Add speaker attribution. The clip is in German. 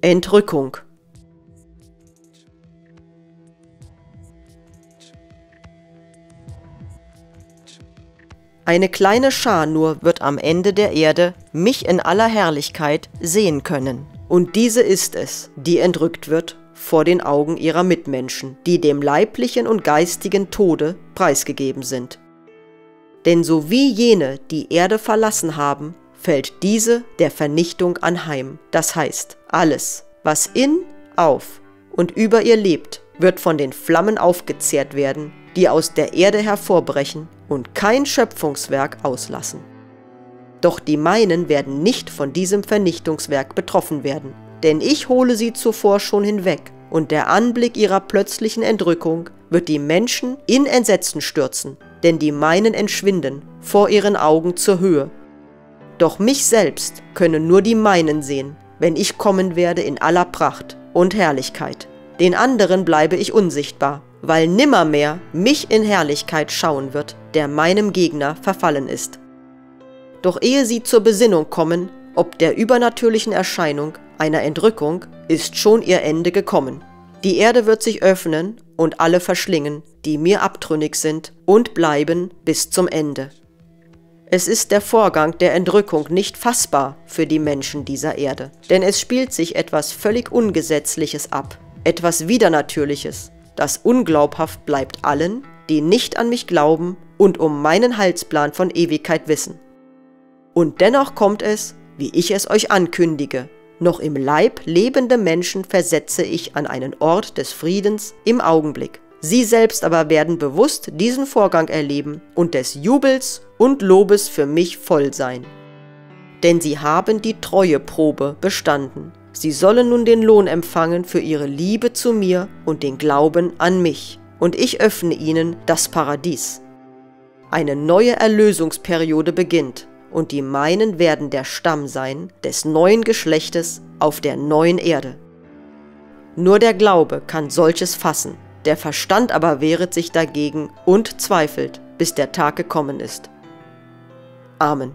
Speaker 1: Entrückung. Eine kleine Schar nur wird am Ende der Erde mich in aller Herrlichkeit sehen können. Und diese ist es, die entrückt wird vor den Augen ihrer Mitmenschen, die dem leiblichen und geistigen Tode preisgegeben sind. Denn so wie jene die Erde verlassen haben, fällt diese der Vernichtung anheim. Das heißt, alles, was in, auf und über ihr lebt, wird von den Flammen aufgezehrt werden, die aus der Erde hervorbrechen und kein Schöpfungswerk auslassen. Doch die meinen werden nicht von diesem Vernichtungswerk betroffen werden, denn ich hole sie zuvor schon hinweg, und der Anblick ihrer plötzlichen Entrückung wird die Menschen in Entsetzen stürzen, denn die meinen entschwinden vor ihren Augen zur Höhe. Doch mich selbst können nur die meinen sehen, wenn ich kommen werde in aller Pracht und Herrlichkeit. Den anderen bleibe ich unsichtbar, weil nimmermehr mich in Herrlichkeit schauen wird, der meinem Gegner verfallen ist. Doch ehe sie zur Besinnung kommen, ob der übernatürlichen Erscheinung einer Entrückung, ist schon ihr Ende gekommen. Die Erde wird sich öffnen und alle verschlingen, die mir abtrünnig sind, und bleiben bis zum Ende. Es ist der Vorgang der Entrückung nicht fassbar für die Menschen dieser Erde, denn es spielt sich etwas völlig Ungesetzliches ab, etwas Widernatürliches, das unglaubhaft bleibt allen, die nicht an mich glauben und um meinen Heilsplan von Ewigkeit wissen. Und dennoch kommt es, wie ich es euch ankündige, noch im Leib lebende Menschen versetze ich an einen Ort des Friedens im Augenblick. Sie selbst aber werden bewusst diesen Vorgang erleben und des Jubels und Lobes für mich voll sein. Denn sie haben die Treueprobe bestanden Sie sollen nun den Lohn empfangen für ihre Liebe zu mir und den Glauben an mich, und ich öffne ihnen das Paradies. Eine neue Erlösungsperiode beginnt, und die meinen werden der Stamm sein des neuen Geschlechtes auf der neuen Erde. Nur der Glaube kann solches fassen, der Verstand aber wehret sich dagegen und zweifelt, bis der Tag gekommen ist. Amen.